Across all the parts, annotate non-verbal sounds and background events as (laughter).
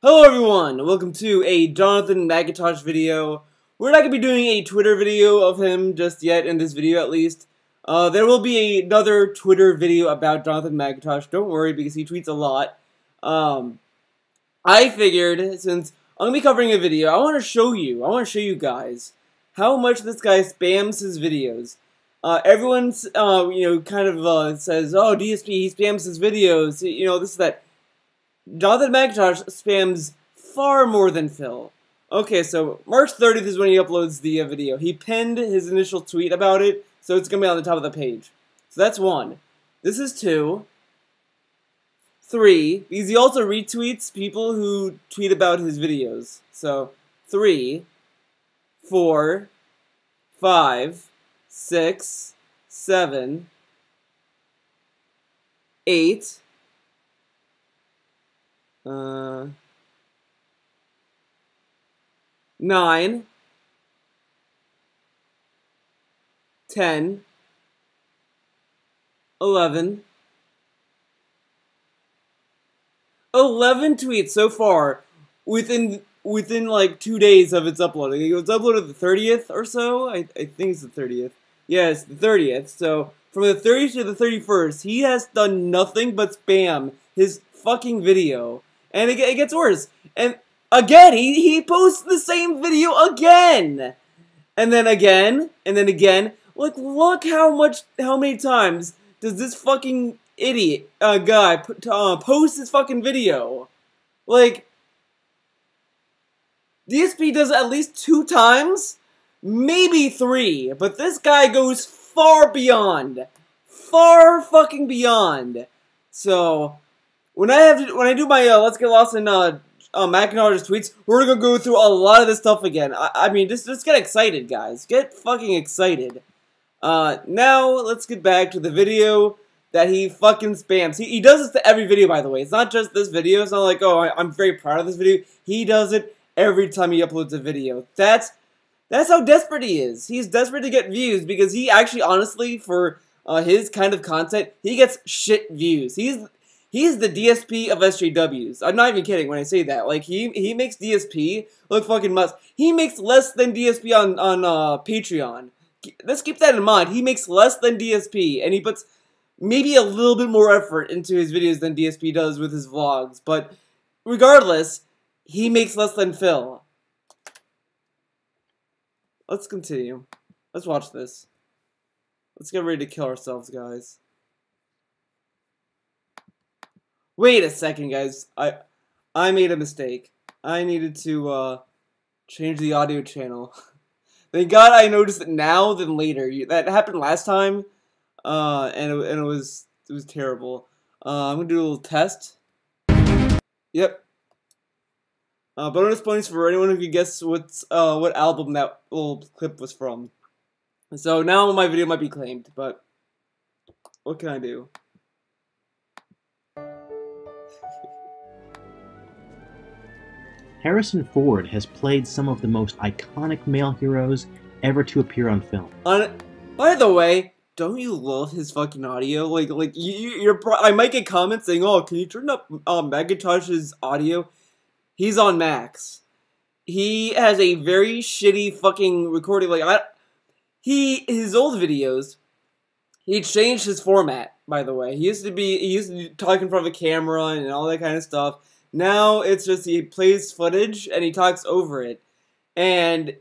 Hello everyone, welcome to a Jonathan McIntosh video. We're not going to be doing a Twitter video of him just yet, in this video at least. Uh, there will be another Twitter video about Jonathan McIntosh, don't worry, because he tweets a lot. Um, I figured, since I'm going to be covering a video, I want to show you, I want to show you guys, how much this guy spams his videos. Uh, everyone's, uh, you know, kind of uh, says, oh, DSP, he spams his videos, you know, this, is that. Jonathan McIntosh spams far more than Phil. Okay, so March 30th is when he uploads the uh, video. He pinned his initial tweet about it, so it's going to be on the top of the page. So that's one. This is two. Three, because he also retweets people who tweet about his videos. So, three, four, five, six, seven, eight, uh, nine, ten, eleven, eleven tweets so far within within like two days of its uploading. It was uploaded the thirtieth or so. I I think it's the thirtieth. Yes, the thirtieth. So from the thirtieth to the thirty first, he has done nothing but spam his fucking video. And it, it gets worse. And again, he, he posts the same video again. And then again, and then again. Like, look how much, how many times does this fucking idiot uh, guy uh, post his fucking video? Like, DSP does at least two times, maybe three, but this guy goes far beyond, far fucking beyond. So, when I have to, when I do my uh, Let's Get Lost in uh, uh, McIntosh's tweets, we're gonna go through a lot of this stuff again. I, I mean, just just get excited, guys. Get fucking excited. Uh, now let's get back to the video that he fucking spams. He, he does this to every video, by the way. It's not just this video. It's not like, oh, I, I'm very proud of this video. He does it every time he uploads a video. That's that's how desperate he is. He's desperate to get views because he actually, honestly, for uh, his kind of content, he gets shit views. He's He's the DSP of SJWs. I'm not even kidding when I say that. Like he he makes DSP look fucking must. He makes less than DSP on on uh, Patreon. Let's keep that in mind. He makes less than DSP, and he puts maybe a little bit more effort into his videos than DSP does with his vlogs. But regardless, he makes less than Phil. Let's continue. Let's watch this. Let's get ready to kill ourselves, guys. Wait a second, guys. I I made a mistake. I needed to uh, change the audio channel. (laughs) Thank God I noticed it now than later. That happened last time, uh, and it, and it was it was terrible. Uh, I'm gonna do a little test. Yep. Uh, bonus points for anyone who can guess what's uh, what album that little clip was from. So now my video might be claimed, but what can I do? Harrison Ford has played some of the most iconic male heroes ever to appear on film. On, by the way, don't you love his fucking audio? Like, like you, you're. I might get comments saying, "Oh, can you turn up um, McIntosh's audio?" He's on max. He has a very shitty fucking recording. Like, I, he his old videos, he changed his format. By the way, he used to be he used to talk in front of a camera and all that kind of stuff. Now it's just he plays footage and he talks over it. And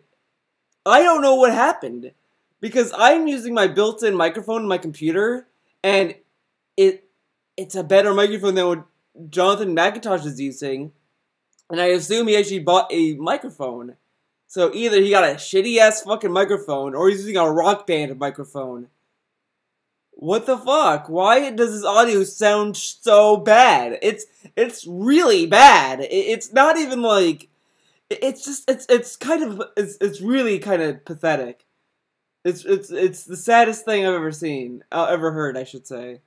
I don't know what happened because I'm using my built-in microphone in my computer and it it's a better microphone than what Jonathan McIntosh is using. And I assume he actually bought a microphone. So either he got a shitty ass fucking microphone or he's using a rock band microphone. What the fuck? Why does his audio sound so bad? It's it's really bad. It's not even like it's just it's it's kind of it's it's really kind of pathetic. It's it's it's the saddest thing I've ever seen, uh, ever heard, I should say.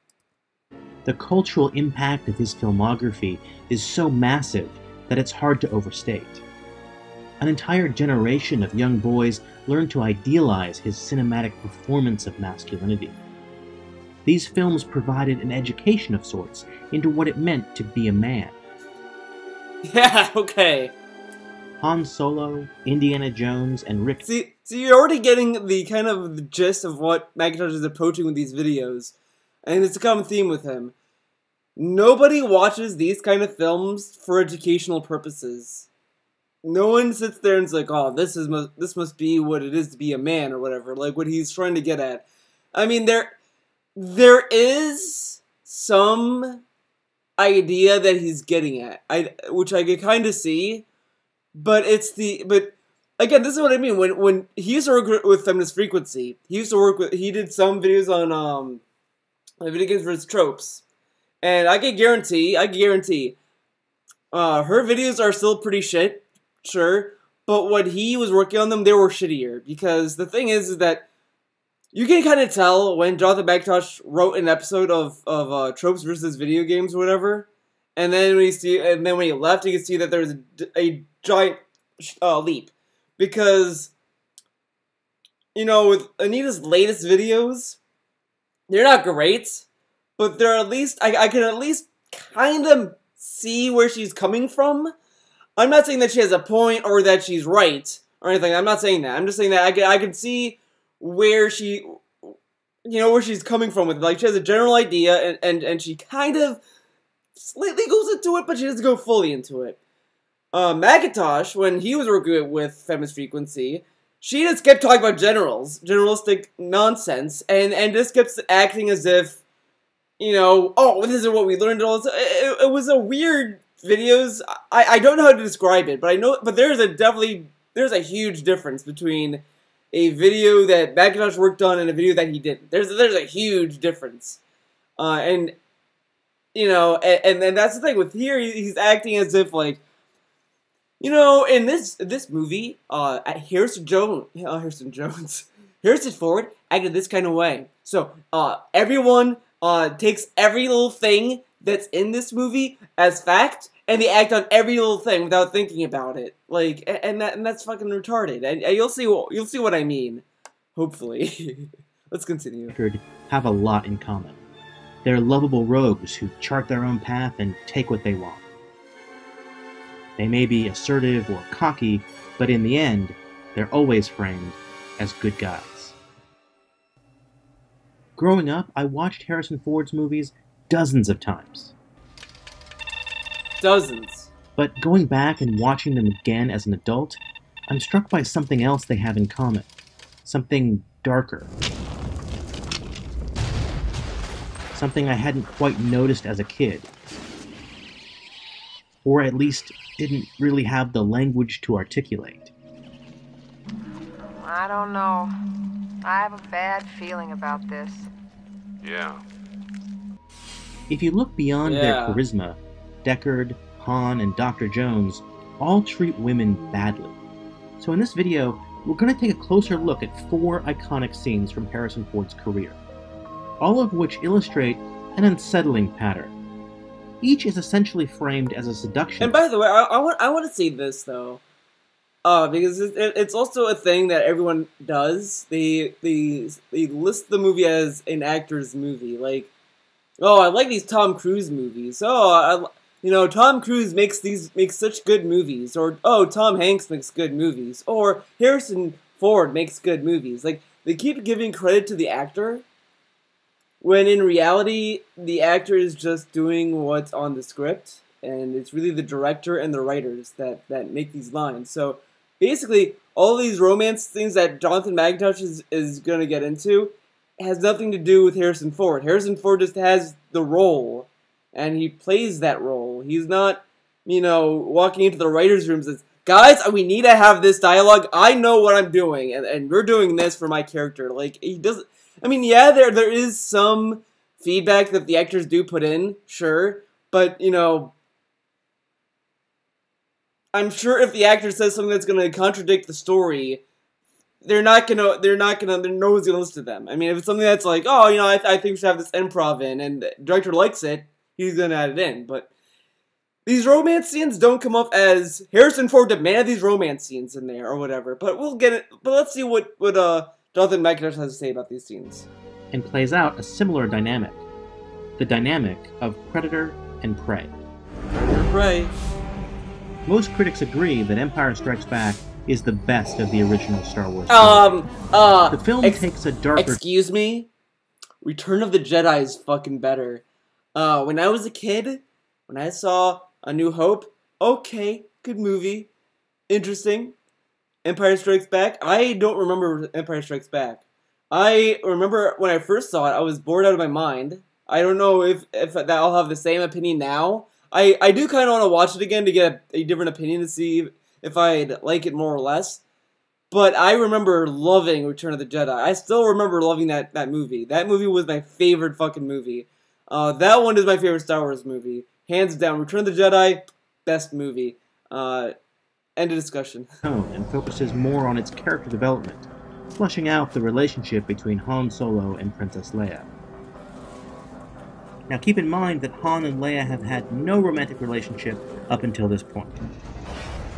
The cultural impact of his filmography is so massive that it's hard to overstate. An entire generation of young boys learn to idealize his cinematic performance of masculinity. These films provided an education of sorts into what it meant to be a man. (laughs) Yeah, okay. Han Solo, Indiana Jones, and Rick. See, so you're already getting the kind of the gist of what McIntosh is approaching with these videos, and it's a common theme with him. Nobody watches these kind of films for educational purposes. No one sits there and's like, "Oh, this is this must be what it is to be a man" or whatever. Like what he's trying to get at. I mean, there there is some idea that he's getting at, I which I could kind of see, but it's the but again, this is what I mean. When when he used to work with feminist frequency, he used to work with he did some videos on um video games versus tropes, and I can guarantee, I can guarantee, uh, her videos are still pretty shit, sure, but when he was working on them, they were shittier. Because the thing is, is that you can kind of tell when Jonathan McIntosh wrote an episode of of uh, tropes versus video games or whatever, and then when you see, and then when he left, you can see that there's a, a giant uh, leap because you know with Anita's latest videos, they're not great, but they're at least I, I can at least kind of see where she's coming from. I'm not saying that she has a point or that she's right or anything. I'm not saying that. I'm just saying that I can I can see where she you know where she's coming from with it. like she has a general idea and, and and she kind of slightly goes into it but she doesn't go fully into it uh, McIntosh, when he was working with Feminist Frequency, she just kept talking about generals, generalistic nonsense, and and just kept acting as if, you know, oh, this is what we learned. All this. It, it was a weird videos. I I don't know how to describe it, but I know, but there's a definitely there's a huge difference between a video that McIntosh worked on and a video that he didn't. There's there's a huge difference, uh, and you know, and, and that's the thing with here. He's acting as if like you know, in this this movie, uh, Harrison Jones, uh, Harrison Jones, (laughs) Harrison Ford acted this kind of way. So, uh, everyone uh takes every little thing that's in this movie as fact, and they act on every little thing without thinking about it. Like, and that and that's fucking retarded. And, and you'll see you'll see what I mean. Hopefully, (laughs) let's continue. Have a lot in common. They're lovable rogues who chart their own path and take what they want. They may be assertive or cocky, but in the end, they're always framed as good guys. Growing up, I watched Harrison Ford's movies dozens of times. Dozens. But going back and watching them again as an adult, I'm struck by something else they have in common. Something darker. Something I hadn't quite noticed as a kid. Or at least didn't really have the language to articulate. I don't know. I have a bad feeling about this. Yeah. If you look beyond Yeah. their charisma, Deckard, Han, and Dr. Jones all treat women badly. So in this video, we're going to take a closer look at four iconic scenes from Harrison Ford's career, all of which illustrate an unsettling pattern. Each is essentially framed as a seduction. And by the way, I, I want I want to say this though, uh, because it, it, it's also a thing that everyone does. They they they list the movie as an actor's movie. Like, oh, I like these Tom Cruise movies. Oh, I, you know, Tom Cruise makes these makes such good movies. Or oh, Tom Hanks makes good movies. Or Harrison Ford makes good movies. Like they keep giving credit to the actor when in reality the actor is just doing what's on the script and it's really the director and the writers that that make these lines so basically all these romance things that jonathan mcintosh is, is to get into has nothing to do with harrison ford harrison ford just has the role and he plays that role. He's not you know walking into the writers rooms and guys we need to have this dialogue. I know what i'm doing and, and we're doing this for my character. Like he doesn't I mean, yeah, there there is some feedback that the actors do put in, sure, but you know, I'm sure if the actor says something that's going to contradict the story, they're not gonna they're not gonna no one's gonna listen to them. I mean, if it's something that's like, oh, you know, I, I think we should have this improv in, and the director likes it, he's gonna add it in. But these romance scenes don't come off as Harrison Ford demanded these romance scenes in there or whatever. But we'll get it. But let's see what what uh Jonathan McIntosh has to say about these scenes. and plays out a similar dynamic the dynamic of predator and prey. Predator prey. Most critics agree that Empire Strikes Back is the best of the original Star Wars. Um, uh, the film takes a darker excuse me? Return of the Jedi is fucking better. Uh, when I was a kid, when I saw A New Hope, okay, good movie. Interesting. Empire Strikes Back, I don't remember Empire Strikes Back. I remember when I first saw it, I was bored out of my mind. I don't know if, if I'll have the same opinion now. I, I do kind of want to watch it again to get a, a different opinion to see if I'd like it more or less. But I remember loving Return of the Jedi. I still remember loving that, that movie. That movie was my favorite fucking movie. Uh, that one is my favorite Star Wars movie. Hands down. Return of the Jedi, best movie. Uh, end of discussion. (laughs) and focuses more on its character development, fleshing out the relationship between Han Solo and Princess Leia. Now keep in mind that Han and Leia have had no romantic relationship up until this point.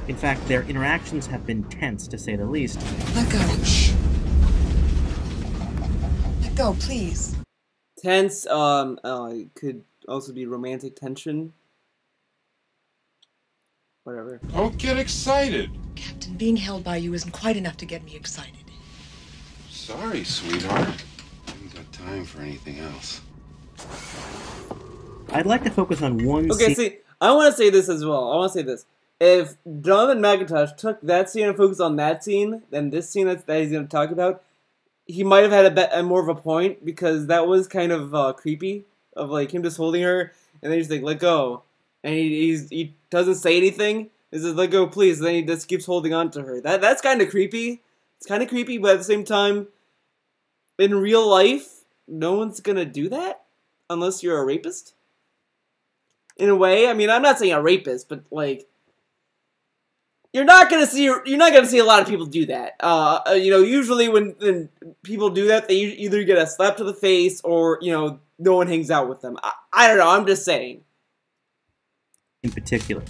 In fact, their interactions have been tense to say the least, Let go. Let go, please. Tense, um, uh, it could also be romantic tension. Whatever. Don't get excited. Captain, being held by you isn't quite enough to get me excited. Sorry, sweetheart. I haven't got time for anything else. I'd like to focus on one Okay, scene. see, I want to say this as well. I want to say this. If Jonathan McIntosh took that scene and focused on that scene, then this scene that, that he's going to talk about, he might have had a, bet, a more of a point because that was kind of uh, creepy of like him just holding her and then he's like let go, and he he doesn't say anything. He says let go, please. And then he just keeps holding on to her. That that's kind of creepy. It's kind of creepy, but at the same time, in real life, no one's gonna do that unless you're a rapist in a way. I mean, I'm not saying a rapist, but like, you're not gonna see you're not gonna see a lot of people do that. Uh, uh, you know, usually when, when people do that, they either get a slap to the face or you know, no one hangs out with them. I, I don't know. I'm just saying. in particular,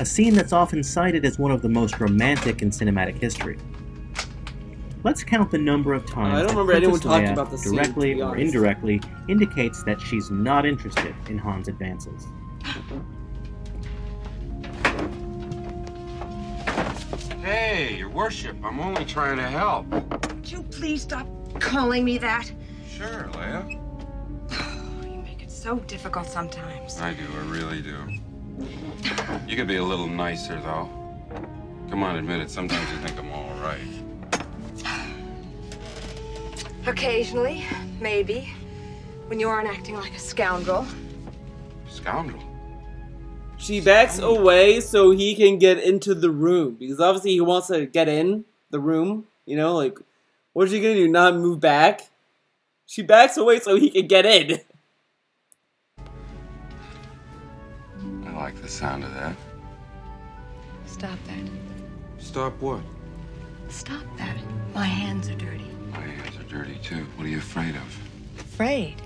a scene that's often cited as one of the most romantic in cinematic history. Let's count the number of times I don't remember anyone talking about this directly be or indirectly indicates that she's not interested in Han's advances. (laughs) Hey, your worship, I'm only trying to help. Would you please stop calling me that? Sure, Leia. (sighs) You make it so difficult sometimes. I do, I really do. You could be a little nicer, though. Come on, admit it. Sometimes you think I'm all right. (sighs) Occasionally, maybe. When you aren't acting like a scoundrel. Scoundrel. She backs away so he can get into the room because obviously he wants to get in the room. You know, like, what's she gonna do? Not move back? She backs away so he can get in. I like the sound of that. Stop that. Stop what? Stop that. My hands are dirty. My hands are dirty, too. What are you afraid of? Afraid?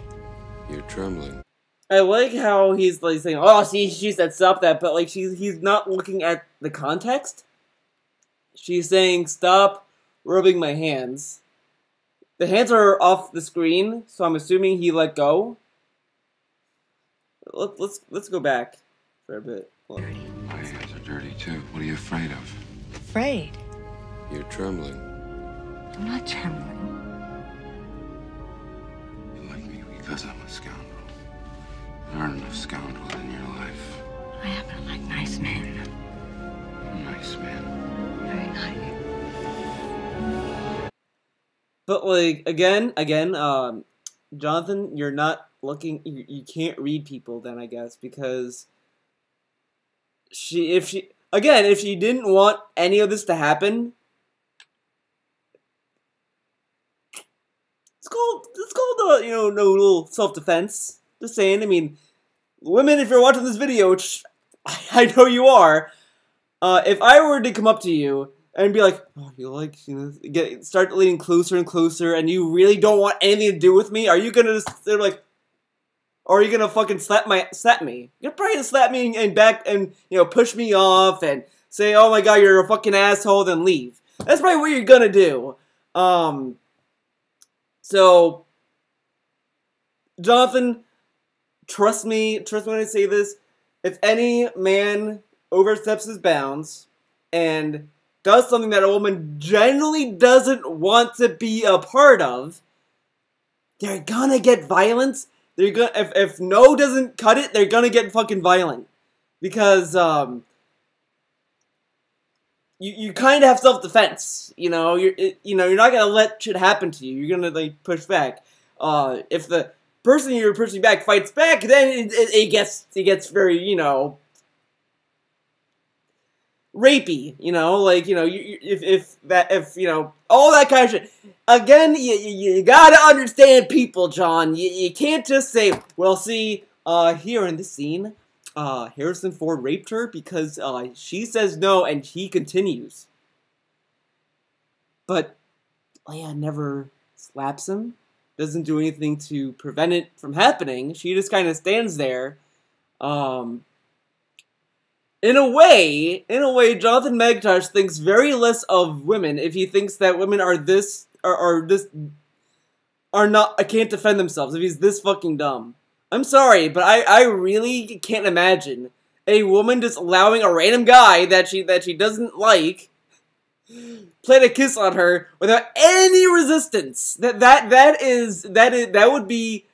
You're trembling. I like how he's like saying, "Oh, see, she said stop that," but like she's he's not looking at the context. She's saying, "Stop rubbing my hands." The hands are off the screen, so I'm assuming he let go. Let, let's let's go back for a bit. Hold on. My hands are dirty, too. What are you afraid of? Afraid? You're trembling. I'm not trembling. You like me because I'm a scoundrel. There aren't enough scoundrels in your life. I happen to like nice men. Nice man. Very nice. But like again, again, um, Jonathan, you're not looking. You, you can't read people then, I guess, because she, if she, again, if she didn't want any of this to happen, it's called it's called uh, you know no little self defense. Just saying. I mean, women, if you're watching this video, which (laughs) I know you are, uh, if I were to come up to you and be like, "Oh, you like you know, get start leaning closer and closer," and you really don't want anything to do with me, are you gonna just they're like, or are you gonna fucking slap my slap me? You're probably gonna slap me and back and you know push me off and say, "Oh my god, you're a fucking asshole," then leave. That's probably what you're gonna do. Um. So, Jonathan, trust me, trust me when I say this. If any man oversteps his bounds and does something that a woman generally doesn't want to be a part of, they're gonna get violence. They're gonna if if no doesn't cut it, they're gonna get fucking violent because um you, you kind of have self defense. You know, you're you know you're not gonna let shit happen to you. You're gonna like push back. Uh, if the person you're pushing back fights back, then it, it, it gets it gets very you know rapey. You know, like you know you, if if that if you know all that kind of shit. Again, you, you, you gotta understand people, John. You, you can't just say, well, see, uh, here in this scene, uh, Harrison Ford raped her because uh, she says no and he continues. But Leia never slaps him, doesn't do anything to prevent it from happening. She just kind of stands there. Um, in a way, in a way, Jonathan Megatosh thinks very less of women if he thinks that women are this are, are this are not I can't defend themselves if he's this fucking dumb. I'm sorry, but I, I really can't imagine a woman just allowing a random guy that she that she doesn't like plant a kiss on her without any resistance. That that that is that is that would be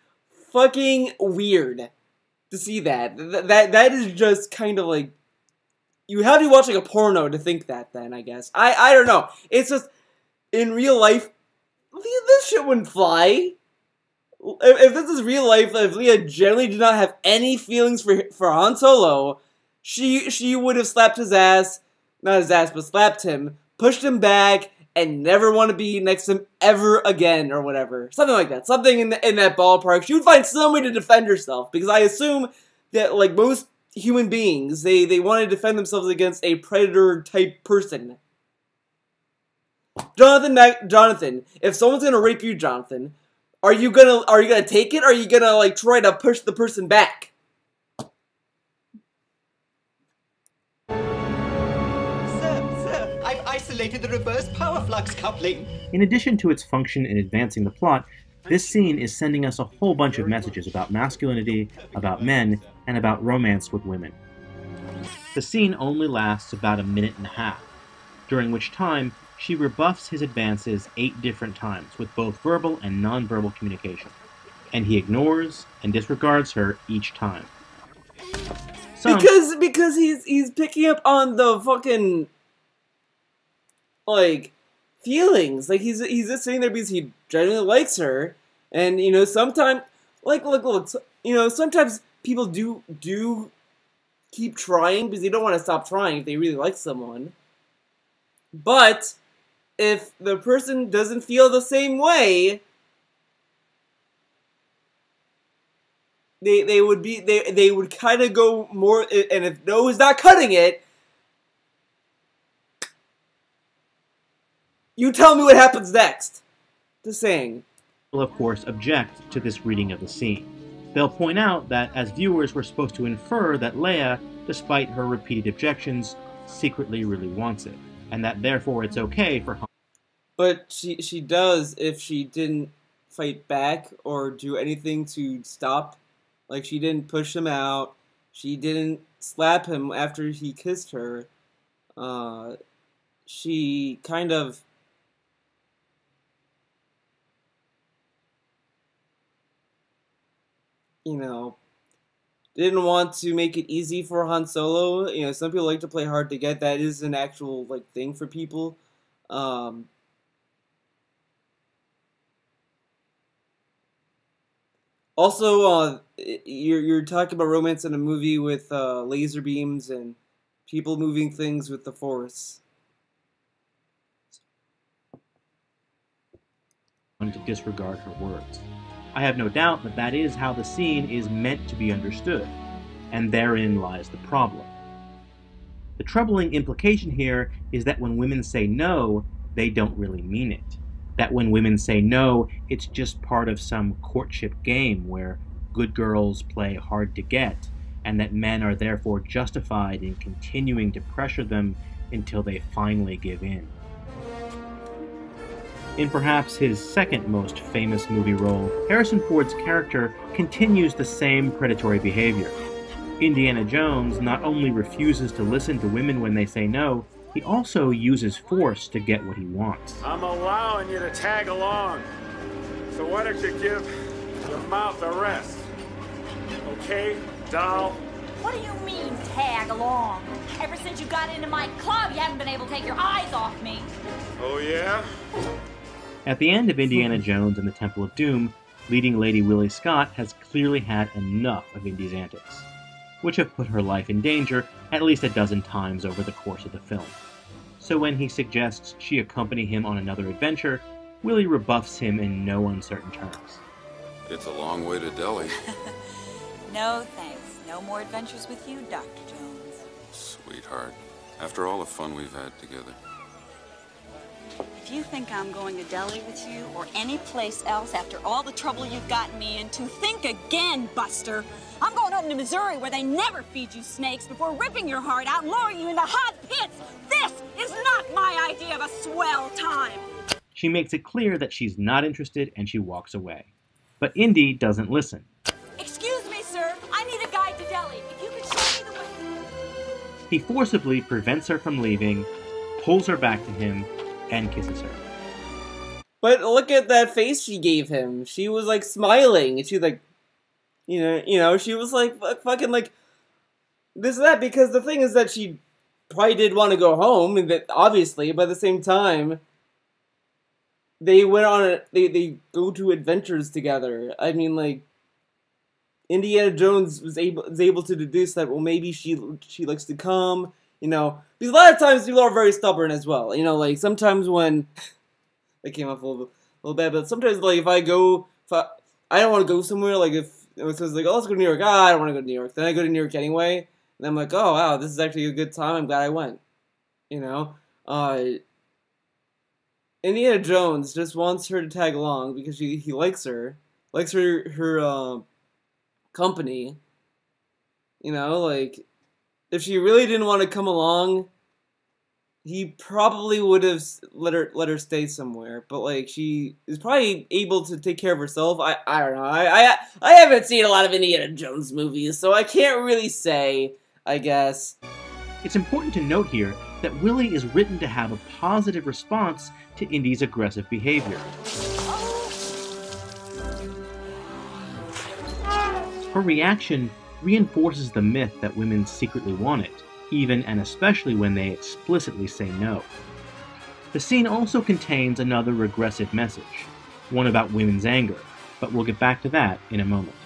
fucking weird to see that. That that, that is just kind of like you have to be watching a porno to think that then, I guess. I I don't know. It's just in real life this shit wouldn't fly if, if this is real life, if Leah generally did not have any feelings for for Han Solo, she she would have slapped his ass, not his ass, but slapped him, pushed him back, and never want to be next to him ever again, or whatever, something like that, something in the, in that ballpark. She would find some way to defend herself because I assume that like most human beings, they they want to defend themselves against a predator type person. Jonathan, Mac- Jonathan, if someone's gonna rape you, Jonathan, are you gonna are you gonna take it? Or are you gonna like try to push the person back? Isolated the reverse power flux coupling. In addition to its function in advancing the plot, this scene is sending us a whole bunch of messages about masculinity, about men, and about romance with women. The scene only lasts about a minute and a half, during which time she rebuffs his advances eight different times with both verbal and nonverbal communication, and he ignores and disregards her each time. Some, because because he's he's picking up on the fucking like feelings. Like he's he's just sitting there because he genuinely likes her, and you know sometimes like look look you know sometimes people do do keep trying because they don't want to stop trying if they really like someone. But if the person doesn't feel the same way, they they would be they they would kind of go more and if no is not cutting it you tell me what happens next just saying will of course object to this reading of the scene they'll point out that as viewers we're supposed to infer that Leia despite her repeated objections secretly really wants it and that therefore it's okay for but she she does if she didn't fight back or do anything to stop. Like she didn't push him out. She didn't slap him after he kissed her. Uh, she kind of you know didn't want to make it easy for Han Solo. You know, some people like to play hard to get. That is an actual like thing for people. Um, Also, uh, you're you're talking about romance in a movie with uh, laser beams and people moving things with the force. To disregard her words. I have no doubt that that is how the scene is meant to be understood, and therein lies the problem. The troubling implication here is that when women say no, they don't really mean it that when women say no, it's just part of some courtship game where good girls play hard to get, and that men are therefore justified in continuing to pressure them until they finally give in. In perhaps his second most famous movie role, Harrison Ford's character continues the same predatory behavior. Indiana Jones not only refuses to listen to women when they say no, he also uses force to get what he wants. I'm allowing you to tag along. So why don't you give your mouth a rest? Okay, doll? What do you mean, tag along? Ever since you got into my club, you haven't been able to take your eyes off me. Oh, yeah? At the end of Indiana Jones and the Temple of Doom, leading Lady Willie Scott has clearly had enough of Indy's antics, which have put her life in danger at least a dozen times over the course of the film. So when he suggests she accompany him on another adventure, Willie rebuffs him in no uncertain terms. It's a long way to Delhi. (laughs) No thanks. No more adventures with you, Dr. Jones. Sweetheart. After all the fun we've had together. If you think I'm going to Delhi with you or any place else after all the trouble you've gotten me into, think again, Buster. I'm going home to Missouri where they never feed you snakes before ripping your heart out and lowering you into hot pits. This is not my idea of a swell time. She makes it clear that she's not interested and she walks away. But Indy doesn't listen. Excuse me, sir. I need a guide to Delhi. If you could show me the way. He forcibly prevents her from leaving, pulls her back to him, and kisses her. But look at that face she gave him. She was like smiling, she like, you know, you know, she was like fu- fucking like this that. Because the thing is that she probably did want to go home, and that obviously, but at the same time, they went on a they they go to adventures together. I mean, like Indiana Jones was able was able to deduce that well maybe she she likes to come, you know, because a lot of times people are very stubborn as well. You know, like sometimes when (laughs) that came off a little, a little bad, but sometimes like if I go, if I, I don't want to go somewhere. Like if it was like oh let's go to New York, ah I don't want to go to New York. Then I go to New York anyway, and I'm like oh wow this is actually a good time. I'm glad I went. You know, uh, Indiana Jones just wants her to tag along because she, he likes her, likes her her uh, company. You know, like if she really didn't want to come along, he probably would have let her let her stay somewhere. But like she is probably able to take care of herself. I I don't know. I I I haven't seen a lot of Indiana Jones movies, so I can't really say. I guess. It's important to note here that Willie is written to have a positive response to Indy's aggressive behavior. Her reaction reinforces the myth that women secretly want it, even and especially when they explicitly say no. The scene also contains another regressive message, one about women's anger, but we'll get back to that in a moment.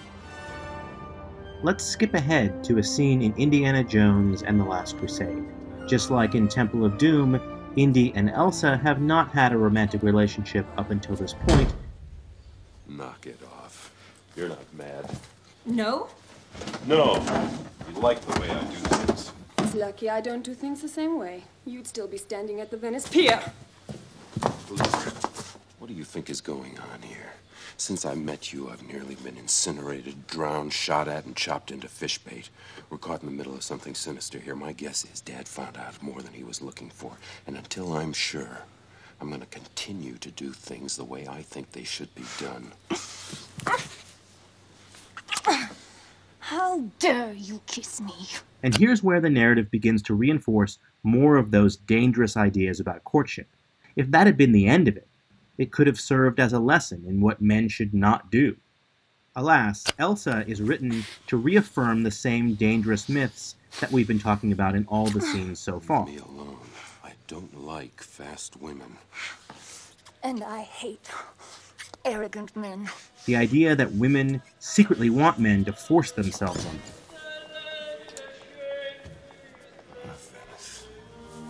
Let's skip ahead to a scene in Indiana Jones and the Last Crusade. Just like in Temple of Doom, Indy and Elsa have not had a romantic relationship up until this point, Knock it off. You're not mad. No? No. You like the way I do things. It's lucky I don't do things the same way. You'd still be standing at the Venice Pier. Listen, what do you think is going on here? Since I met you, I've nearly been incinerated, drowned, shot at, and chopped into fish bait. We're caught in the middle of something sinister here. My guess is Dad found out more than he was looking for. And until I'm sure, I'm gonna continue to do things the way I think they should be done. (coughs) How dare you kiss me? and here's where the narrative begins to reinforce more of those dangerous ideas about courtship. If that had been the end of it, it could have served as a lesson in what men should not do. Alas, Elsa is written to reaffirm the same dangerous myths that we've been talking about in all the scenes so far. Leave me alone. I don't like fast women. And I hate arrogant men. The idea that women secretly want men to force themselves on them.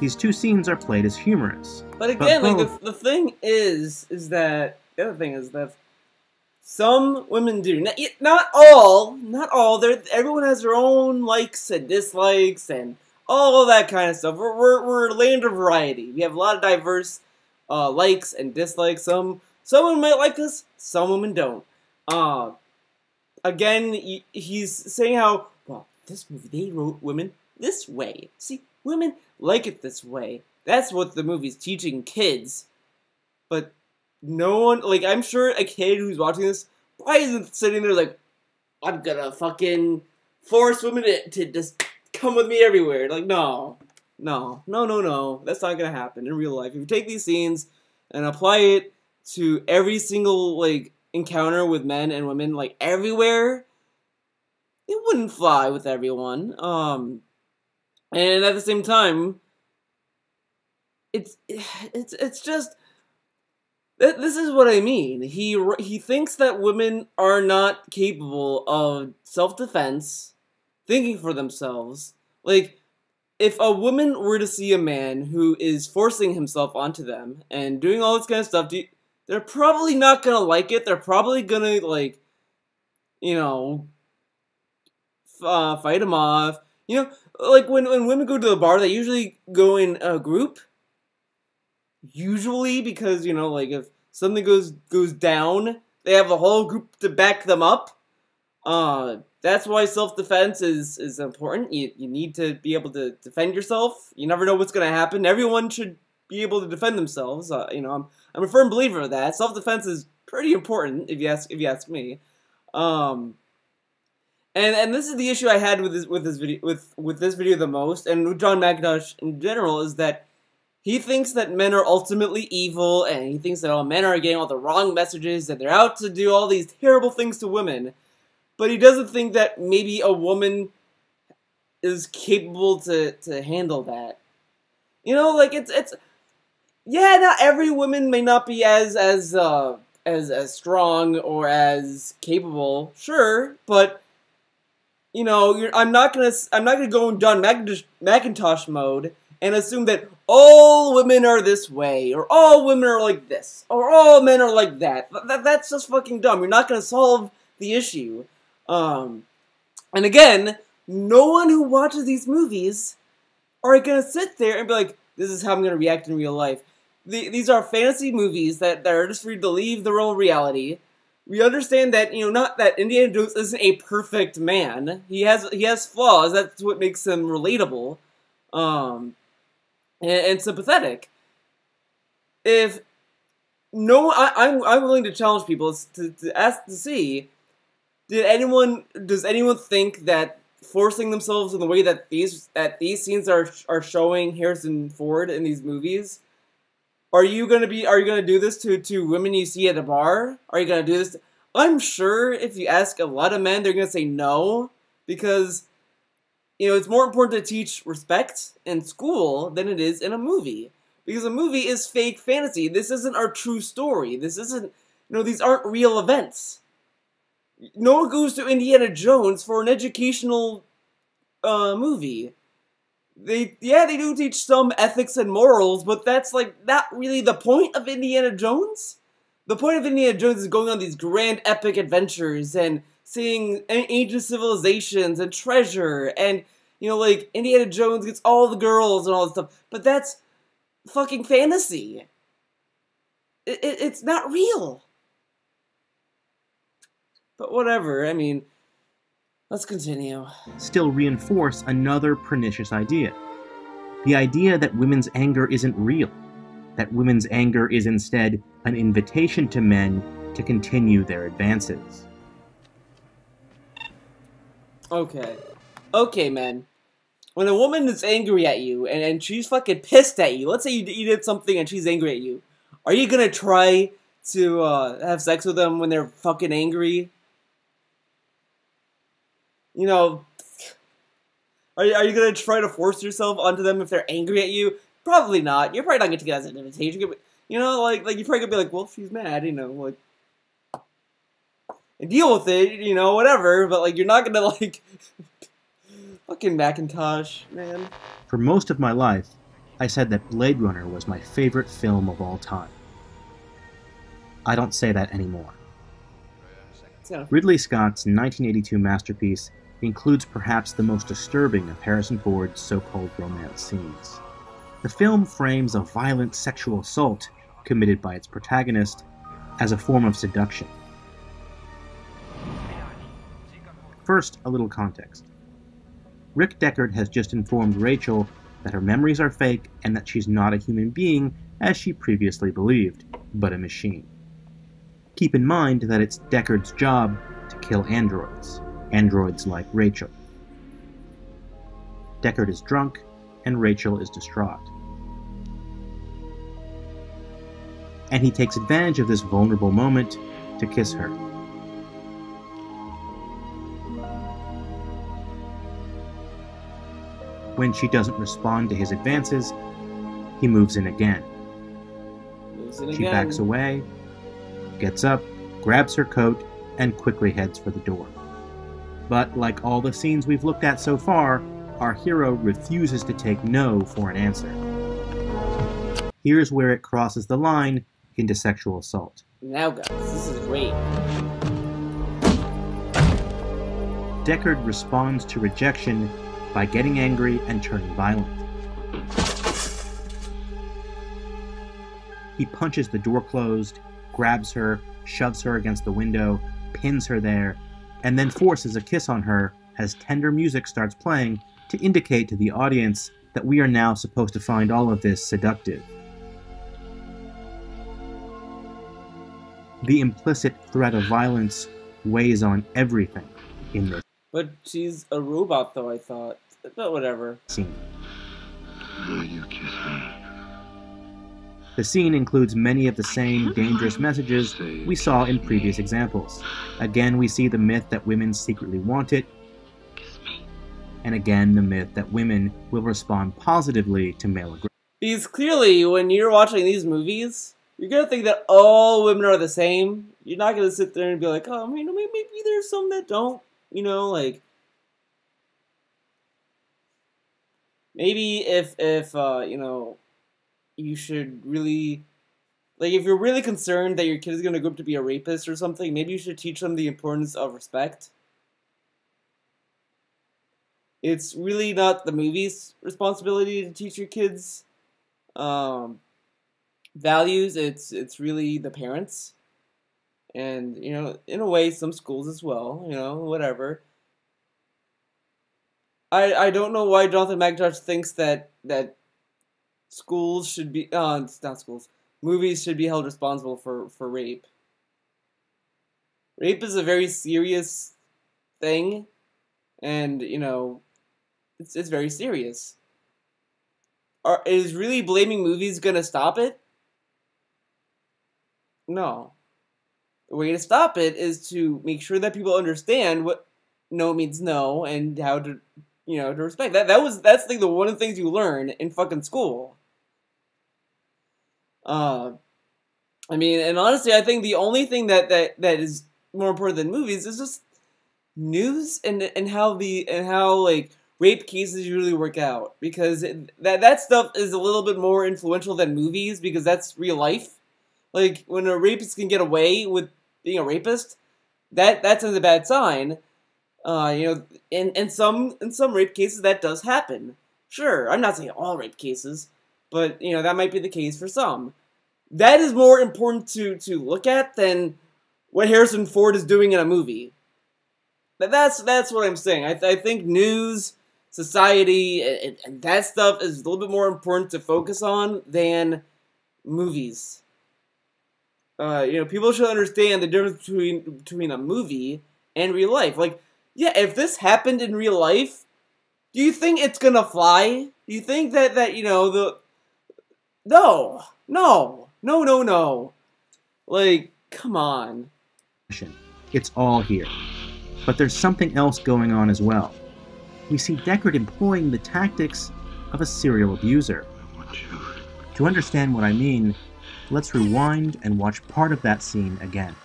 These two scenes are played as humorous. But again, like both- the, the thing is, is that the other thing is that some women do not, not all, not all. There, everyone has their own likes and dislikes and all of that kind of stuff. We're we're, we're a land of variety. We have a lot of diverse uh, likes and dislikes. Some some women might like us, some women don't. Uh, again, he's saying how well this movie they wrote women this way. See, women like it this way. That's what the movie's teaching kids. But no one, like, I'm sure a kid who's watching this probably isn't sitting there like, I'm gonna fucking force women to, to just come with me everywhere. Like, no. No. No, no, no. That's not gonna happen in real life. If you take these scenes and apply it to every single, like, encounter with men and women, like, everywhere, it wouldn't fly with everyone. Um, and at the same time, it's (sighs) it's it's just this is what I mean. He he thinks that women are not capable of self-defense, thinking for themselves. Like if a woman were to see a man who is forcing himself onto them and doing all this kind of stuff, you, they're probably not gonna like it. They're probably gonna like, you know, uh, fight them off. You know, like when when women go to the bar, they usually go in a group. Usually because you know like if something goes goes down they have a whole group to back them up. Uh that's why self-defense is is important. You, you need to be able to defend yourself. You never know what's to happen. Everyone should be able to defend themselves. Uh, you know i'm i'm a firm believer of that self-defense is pretty important if you ask if you ask me um and and this is the issue i had with this with this video with with this video the most and with john mcintosh in general is that he thinks that men are ultimately evil, and he thinks that all men are getting all the wrong messages, and they're out to do all these terrible things to women. But he doesn't think that maybe a woman is capable to, to handle that. You know, like it's it's yeah, not every woman may not be as as uh as as strong or as capable, sure, but you know, I'm not gonna I'm not gonna go in John McIntosh, mode and assume that all women are this way, or all women are like this, or all men are like that. that that's just fucking dumb. You're not to solve the issue. Um, and again, no one who watches these movies are to sit there and be like, this is how I'm to react in real life. The, these are fantasy movies that, that are just for you to leave the real reality. We understand that, you know, not that Indiana Jones isn't a perfect man. He has he has flaws. That's what makes him relatable. Um, and, and sympathetic. If no, I, I'm I'm willing to challenge people to, to ask to see. Did anyone does anyone think that forcing themselves in the way that these that these scenes are are showing Harrison Ford in these movies? Are you gonna be? Are you gonna do this to to women you see at a bar? Are you gonna do this? I'm sure if you ask a lot of men, they're gonna say no because you know, it's more important to teach respect in school than it is in a movie. Because a movie is fake fantasy. This isn't our true story. This isn't, you know, these aren't real events. No one goes to Indiana Jones for an educational uh, movie. They, yeah, they do teach some ethics and morals, but that's like not really the point of Indiana Jones. The point of Indiana Jones is going on these grand epic adventures and seeing ancient civilizations and treasure and you know like Indiana Jones gets all the girls and all this stuff but that's fucking fantasy it, it, it's not real but whatever I mean let's continue still reinforce another pernicious idea the idea that women's anger isn't real that women's anger is instead an invitation to men to continue their advances Okay. Okay, men. When a woman is angry at you and, and she's fucking pissed at you, let's say you, you did something and she's angry at you, are you gonna try to uh, have sex with them when they're fucking angry? You know, are you, are you gonna try to force yourself onto them if they're angry at you? Probably not. You're probably not gonna take it as an invitation. You know, like like you're probably gonna be like, well, she's mad. You know, like and deal with it, you know, whatever. But like, you're not gonna (laughs) like fucking McIntosh, man. For most of my life, I said that Blade Runner was my favorite film of all time. I don't say that anymore. Ridley Scott's 1982 masterpiece includes perhaps the most disturbing of Harrison Ford's so-called romance scenes. The film frames a violent sexual assault committed by its protagonist as a form of seduction. First, a little context. Rick Deckard has just informed Rachel that her memories are fake and that she's not a human being as she previously believed, but a machine. Keep in mind that it's Deckard's job to kill androids, androids like Rachel. Deckard is drunk, and Rachel is distraught. And he takes advantage of this vulnerable moment to kiss her. When she doesn't respond to his advances, he moves in again. Moves in She again. backs away, gets up, grabs her coat, and quickly heads for the door. But like all the scenes we've looked at so far, our hero refuses to take no for an answer. Here's where it crosses the line into sexual assault. Now, guys, this is rape. Deckard responds to rejection by getting angry and turning violent. He punches the door closed, grabs her, shoves her against the window, pins her there, and then forces a kiss on her as tender music starts playing to indicate to the audience that we are now supposed to find all of this seductive. The implicit threat of violence weighs on everything in this But she's a robot, though, I thought. But whatever. scene. You kiss me. The scene includes many of the same dangerous messages we saw in previous examples. Again, we see the myth that women secretly want it, and again, the myth that women will respond positively to male aggression. Because clearly, when you're watching these movies, you're gonna think that all women are the same. You're not gonna sit there and be like, oh, you know, maybe, maybe there's some that don't. You know, like maybe if if uh, you know, you should really like if you're really concerned that your kid is gonna grow up to be a rapist or something, maybe you should teach them the importance of respect. It's really not the movie's responsibility to teach your kids um, values. It's it's really the parents, and you know, in a way, some schools as well. You know, whatever. I I don't know why Jonathan McIntosh thinks that that schools should be uh it's not schools movies should be held responsible for for rape. Rape is a very serious thing, and you know, it's it's very serious. Are is really blaming movies gonna stop it? No. The way to stop it is to make sure that people understand what no means no and how to you know to respect that. That was that's like the one of the things you learn in fucking school. Uh, I mean, and honestly, I think the only thing that that that is more important than movies is just news and and how the and how like rape cases usually work out because it, that that stuff is a little bit more influential than movies because that's real life. Like when a rapist can get away with being a rapist, that that's a bad sign. Uh, you know, in in some in some rape cases that does happen. Sure, I'm not saying all rape cases, but you know that might be the case for some. That is more important to to look at than what Harrison Ford is doing in a movie. That- That's that's what I'm saying. I, I think news, society, and, and that stuff is a little bit more important to focus on than movies. Uh, you know, people should understand the difference between between a movie and real life. Like, yeah, if this happened in real life, do you think it's gonna fly? Do you think that that you know the? No, no, no, no, no. Like, come on. It's all here. But there's something else going on as well. We see Deckard employing the tactics of a serial abuser. To understand what I mean, let's rewind and watch part of that scene again.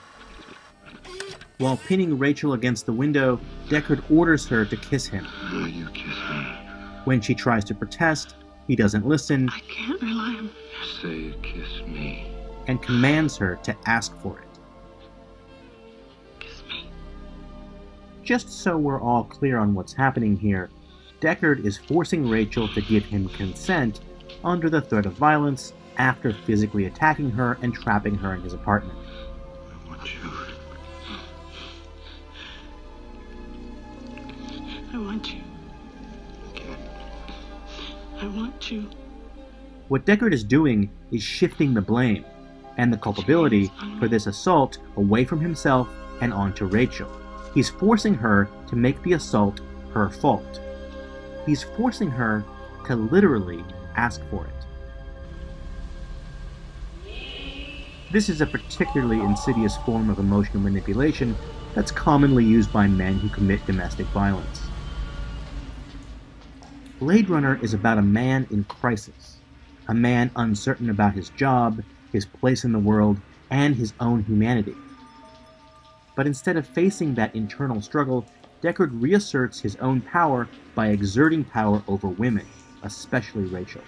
While pinning Rachel against the window, Deckard orders her to kiss him. You kiss me. When she tries to protest, he doesn't listen Can't rely on. Say kiss me. and commands her to ask for it. Just so we're all clear on what's happening here, Deckard is forcing Rachel to give him consent under the threat of violence after physically attacking her and trapping her in his apartment. I want you. I want you. I want you. What Deckard is doing is shifting the blame and the culpability for this assault away from himself and onto Rachel. He's forcing her to make the assault her fault. he's forcing her to literally ask for it. This is a particularly insidious form of emotional manipulation that's commonly used by men who commit domestic violence. Blade Runner is about a man in crisis, a man uncertain about his job, his place in the world, and his own humanity. But instead of facing that internal struggle, Deckard reasserts his own power by exerting power over women, especially Rachel.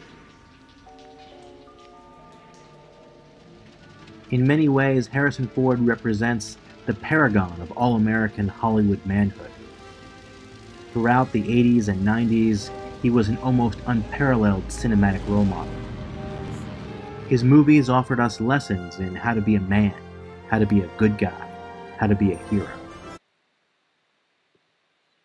In many ways, Harrison Ford represents the paragon of all American Hollywood manhood. Throughout the 80s and 90s, he was an almost unparalleled cinematic role model. His movies offered us lessons in how to be a man, how to be a good guy, how to be a hero.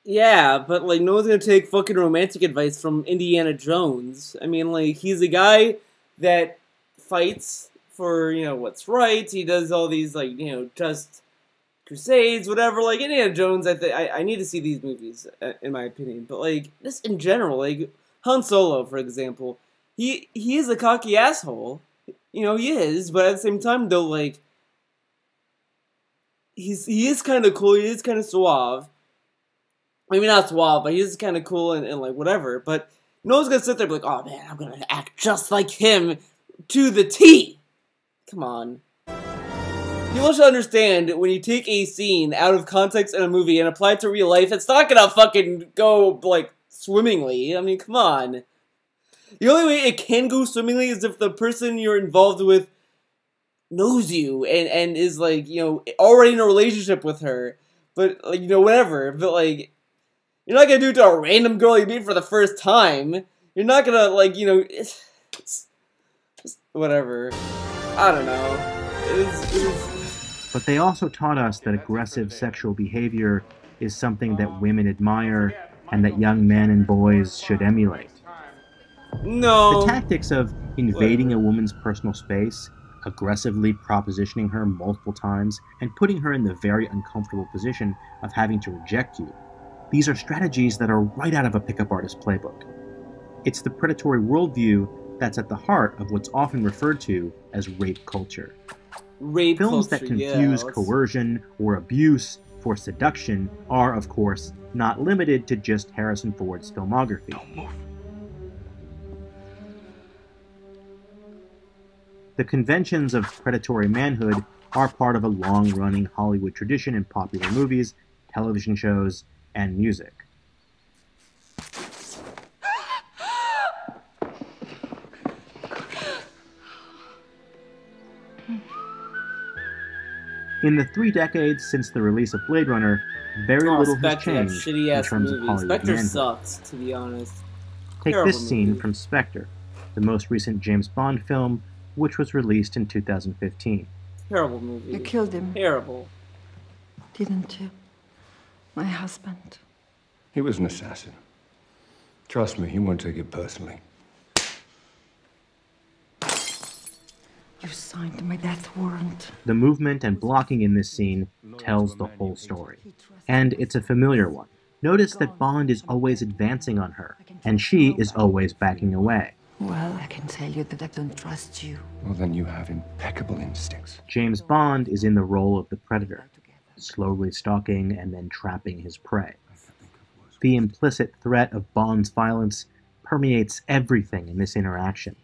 Yeah, but like no one's gonna take fucking romantic advice from Indiana Jones. I mean, like he's a guy that fights for you know what's right. He does all these like you know just crusades, whatever. Like Indiana Jones, I think I, need to see these movies uh, in my opinion. But like just in general, like Han Solo, for example, he he is a cocky asshole. You know he is, but at the same time though, like he's he is kind of cool. He is kind of suave. Maybe not suave, but he's kind of cool and, and like whatever. But no one's gonna sit there and be like, "Oh man, I'm gonna act just like him to the T." Come on. People should understand when you take a scene out of context in a movie and apply it to real life, it's not gonna fucking go like swimmingly. I mean, come on. The only way it can go swimmingly is if the person you're involved with knows you and and is like you know already in a relationship with her. But like you know whatever. But like you're not gonna do it to a random girl you meet for the first time. You're not gonna like you know it's, it's whatever. I don't know. It's, it's, But they also taught us that aggressive sexual behavior is something that women admire and that young men and boys should emulate. No. The tactics of invading a woman's personal space, aggressively propositioning her multiple times, and putting her in the very uncomfortable position of having to reject you. These are strategies that are right out of a pickup artist playbook. It's the predatory worldview that's at the heart of what's often referred to as rape culture. rape Films culture, that confuse yeah, coercion or abuse for seduction are, of course, not limited to just Harrison Ford's filmography. The conventions of predatory manhood are part of a long running Hollywood tradition in popular movies, television shows, and music. In the three decades since the release of Blade Runner, very Oh, little has Spectre, that changed in ass terms of. Hollywood Spectre manhood. sucks, to be honest. Take Terrible this scene movie. from Spectre, the most recent James Bond film, which was released in 2015. Terrible movie. You killed him, Terrible. didn't you? My husband. He was an assassin. Trust me, he won't take it personally. You signed my death warrant. The movement and blocking in this scene tells the whole story. And it's a familiar one. Notice that Bond is always advancing on her, and she is always backing away. Well, I can tell you that I don't trust you. Well, then you have impeccable instincts. James Bond is in the role of the predator, slowly stalking and then trapping his prey. The implicit threat of Bond's violence permeates everything in this interaction,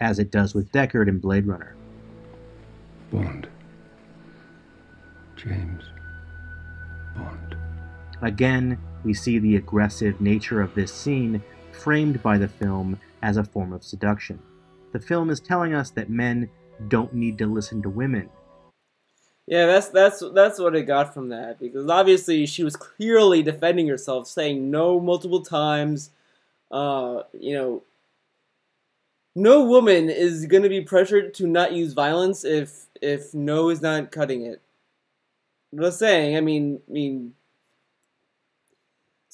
as it does with Deckard in Blade Runner. Bond. James. Bond. Again, we see the aggressive nature of this scene framed by the film as a form of seduction. The film is telling us that men don't need to listen to women. Yeah, that's that's that's what I got from that because obviously she was clearly defending herself, saying no multiple times. Uh, you know, no woman is going to be pressured to not use violence if if no is not cutting it. Just saying. I mean, I mean.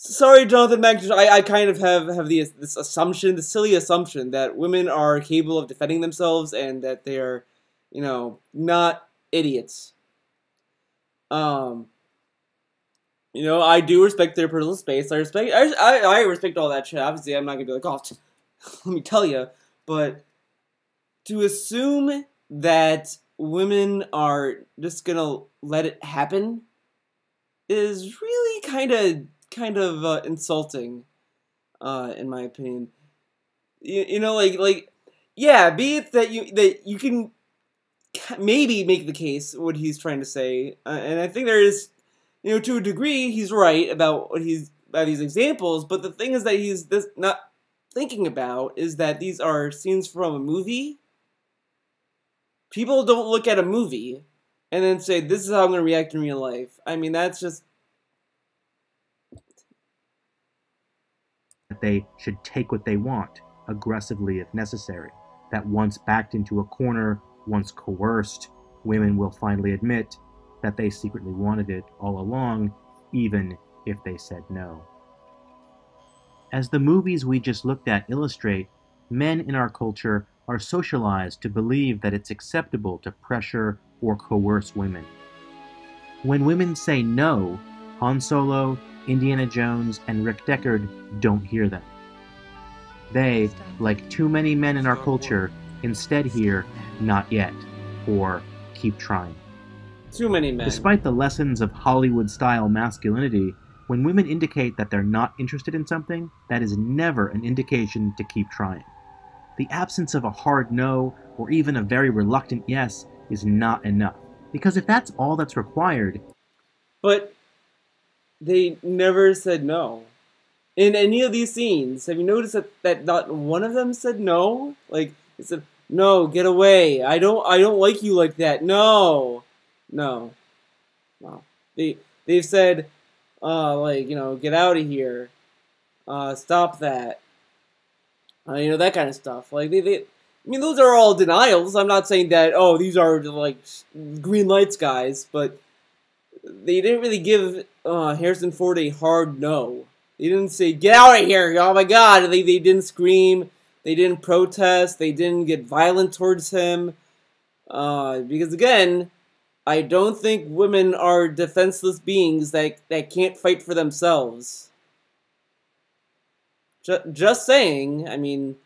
Sorry, Jonathan Mac. I, I kind of have have the this assumption, the silly assumption that women are capable of defending themselves and that they are, you know, not idiots. Um, You know, I do respect their personal space. I respect, I, I, I respect all that shit. Obviously, I'm not gonna be like, oh, (laughs) let me tell you. But to assume that women are just gonna let it happen is really kind of, kind of uh, insulting, uh, in my opinion. You, you know, like, like, yeah, be it that you that you can maybe make the case what he's trying to say, uh, and I think there is, you know, to a degree, he's right about what he's about these examples. But the thing is that he's this not thinking about is that these are scenes from a movie. People don't look at a movie and then say, "This is how I'm going to react in real life." I mean, that's just they should take what they want, aggressively if necessary. That once backed into a corner, once coerced, women will finally admit that they secretly wanted it all along, even if they said no. As the movies we just looked at illustrate, men in our culture are socialized to believe that it's acceptable to pressure or coerce women. When women say no, Han Solo, Indiana Jones, and Rick Deckard don't hear them. They, like too many men in our culture, instead hear not yet or keep trying. too many men. Despite the lessons of Hollywood style masculinity, when women indicate that they're not interested in something, that is never an indication to keep trying. The absence of a hard no or even a very reluctant yes is not enough. Because if that's all that's required, But they never said no. In any of these scenes, have you noticed that, that not one of them said no? Like it said, "No, get away! I don't, I don't like you like that. No, no, no." They they've said, uh, like you know, get out of here. Uh, stop that. Uh, you know that kind of stuff. Like they, they, I mean, those are all denials. I'm not saying that. Oh, these are like green lights, guys. But they didn't really give uh, Harrison Ford a hard no. They didn't say, get out of here, oh my god. They, they didn't scream, they didn't protest, they didn't get violent towards him. Uh, because again, I don't think women are defenseless beings that, that can't fight for themselves. Just, just saying, I mean,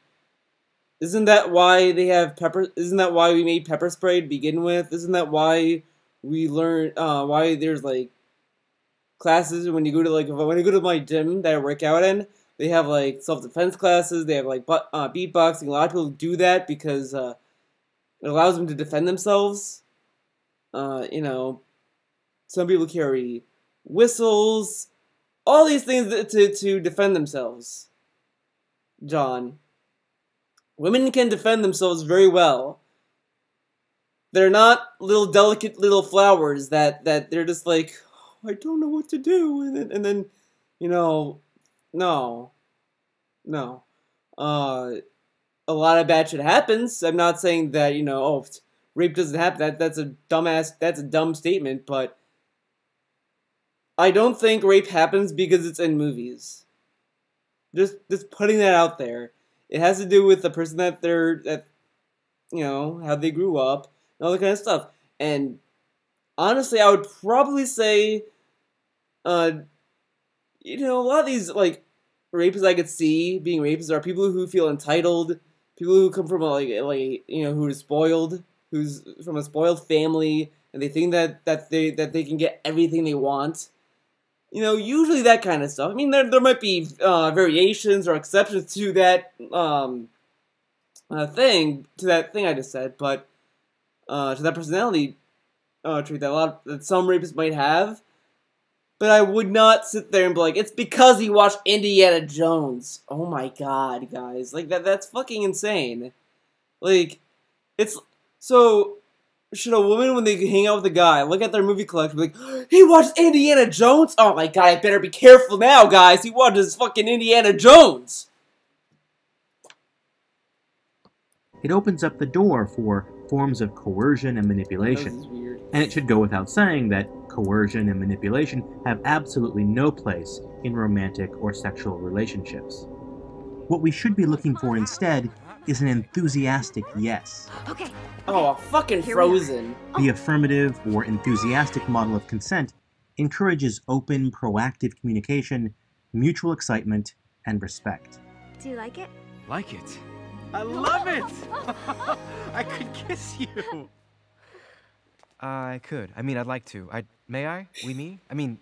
isn't that why they have pepper? Isn't that why we made pepper spray to begin with? Isn't that why we learn? Uh, why there's like classes when you go to like when I go to my gym that I work out in, they have like self defense classes. They have like but, uh, beatboxing. A lot of people do that because uh, it allows them to defend themselves. Uh, you know, some people carry whistles, all these things to to defend themselves. John. Women can defend themselves very well. They're not little delicate little flowers that that they're just like I don't know what to do, and then, and then you know, no, no. Uh, a lot of bad shit happens. I'm not saying that you know, oh, rape doesn't happen. That that's a dumbass. That's a dumb statement, but I don't think rape happens because it's in movies. Just just putting that out there. It has to do with the person that they're that you know how they grew up all that kind of stuff. And honestly, I would probably say, uh, you know, a lot of these like rapists I could see being rapists are people who feel entitled, people who come from a, like like you know who are spoiled, who's from a spoiled family, and they think that that they that they can get everything they want. You know, usually that kind of stuff. I mean, there there might be uh, variations or exceptions to that um, uh, thing, to that thing I just said, but uh, to that personality uh, trait that a lot of, that some rapists might have. But I would not sit there and be like, it's because he watched Indiana Jones. Oh my god, guys. Like that that's fucking insane. Like it's so should a woman when they hang out with a guy look at their movie collection like, he watched Indiana Jones? Oh my god, I better be careful now, guys. He watches fucking Indiana Jones. it opens up the door for forms of coercion and manipulation. And it should go without saying that coercion and manipulation have absolutely no place in romantic or sexual relationships. What we should be looking for instead is an enthusiastic yes. Okay. Oh, fucking Here frozen. The affirmative or enthusiastic model of consent encourages open, proactive communication, mutual excitement, and respect. Do you like it? Like it? I love it! (laughs) I could kiss you! I could. I mean, I'd like to. I may I? We me? I mean,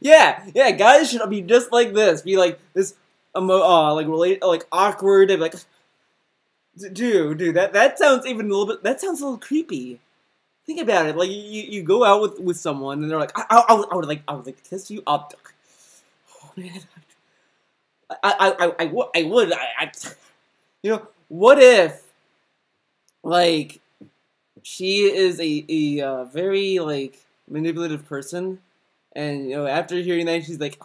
Yeah, yeah, guys should be just like this. Be like this, emo- uh, like relate, like awkward, and like, dude, dude, that that sounds even a little bit. That sounds a little creepy. Think about it. Like you, you go out with with someone, and they're like, I, I, I, would, I would like, I would like kiss you. Up. Oh man, I, I, I, I, would, I would, I, I, you know, what if, like, she is a a uh, very like manipulative person, and you know after hearing that she's like,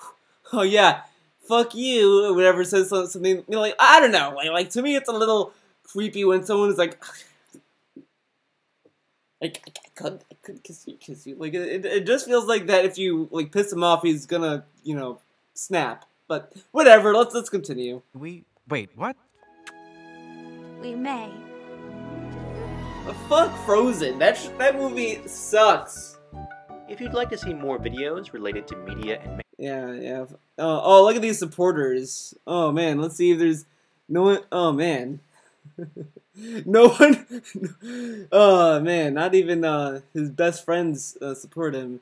oh yeah, fuck you, or whatever says something. You know, like I don't know, like like to me it's a little creepy when someone is like. (sighs) Like, I could, I could kiss you, kiss you. Like, it, it just feels like that. If you like piss him off, he's gonna, you know, snap. But whatever. Let's let's continue. we. Wait, what? We may. Fuck Frozen. That sh- that movie sucks. If you'd like to see more videos related to media and Yeah, yeah. Oh, oh, look at these supporters. Oh man, let's see if there's no one. Oh man, (laughs) no one. (laughs) oh man, not even uh, his best friends uh, support him.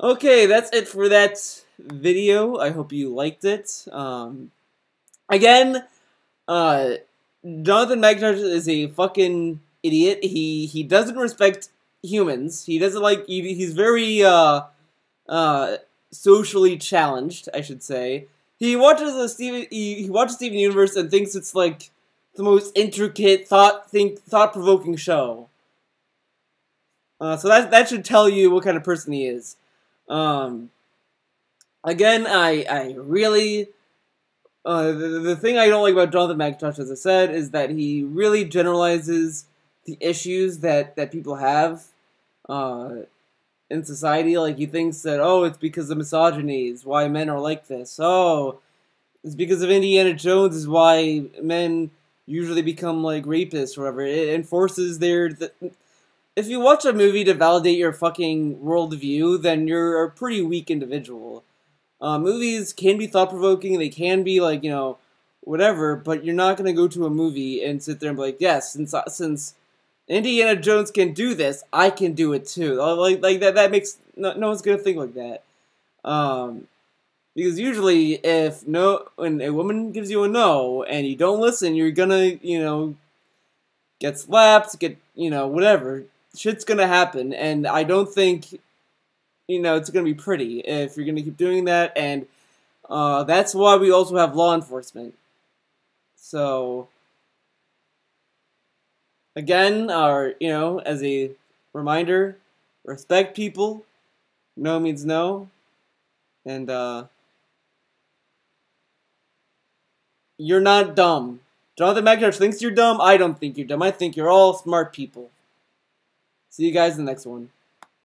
Okay, that's it for that video. I hope you liked it. Um, again, uh, Jonathan McIntosh is a fucking idiot. He he doesn't respect humans. He doesn't like. He, he's very uh uh socially challenged, I should say. He watches a Steven. He, he watches Steven Universe and thinks it's like the most intricate, thought think thought provoking show. Uh, so that that should tell you what kind of person he is. Um, again, I I really uh, the, the thing I don't like about Jonathan McIntosh, as I said, is that he really generalizes the issues that, that people have uh, in society. Like, he thinks that, oh, it's because of misogyny is why men are like this. Oh, it's because of Indiana Jones is why men usually become, like, rapists or whatever. It enforces their... Th- if you watch a movie to validate your fucking worldview, then you're a pretty weak individual. Uh, movies can be thought provoking. They can be like you know, whatever. But you're not gonna go to a movie and sit there and be like, yes, since since Indiana Jones can do this, I can do it too. Like like that. That makes no, no one's gonna think like that. Um, because usually, if no, when a woman gives you a no and you don't listen, you're gonna you know get slapped, get you know whatever. Shit's gonna happen, and I don't think you know, it's going to be pretty if you're going to keep doing that, and uh, that's why we also have law enforcement. So, again, our you know, as a reminder, respect people. No means no, and uh, you're not dumb. Jonathan McIntosh thinks you're dumb. I don't think you're dumb. I think you're all smart people. See you guys in the next one.